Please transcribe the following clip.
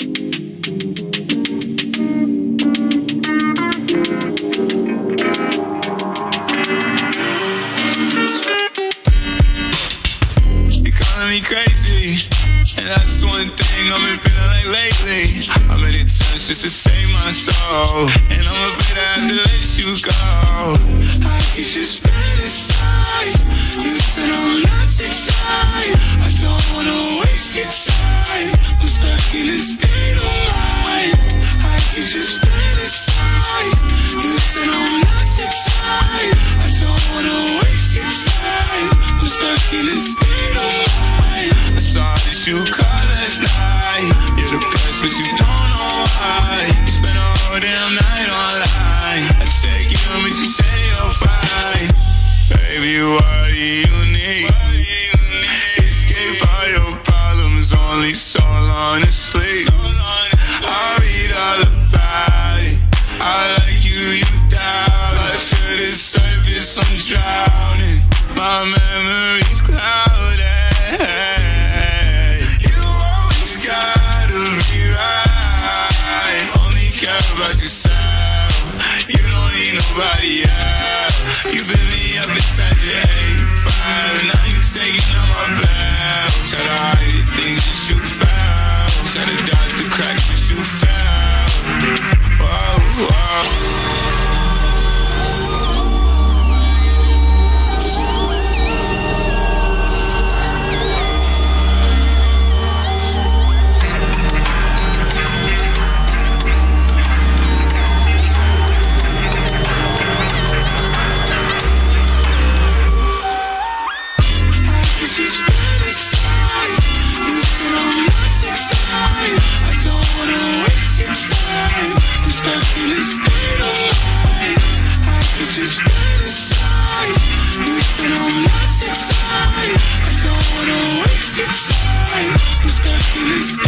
You're calling me crazy, and that's one thing I've been feeling like lately. At it times just to save my soul, and I'm afraid I have to let you go. I just you call last night. You're the best, but you don't know why. You spent a whole damn night online. I check you, but you say you're fine. Baby, what do you need? Escape all your problems, only so long to sleep. I'll read all about it. I like you, you doubt. But to the surface, I'm drowning. My memory's about yourself. You don't need nobody else. You built me up inside your A5. Now you stuck in this state of mind. I just fantasize. I don't wanna waste your time. I'm stuck in this.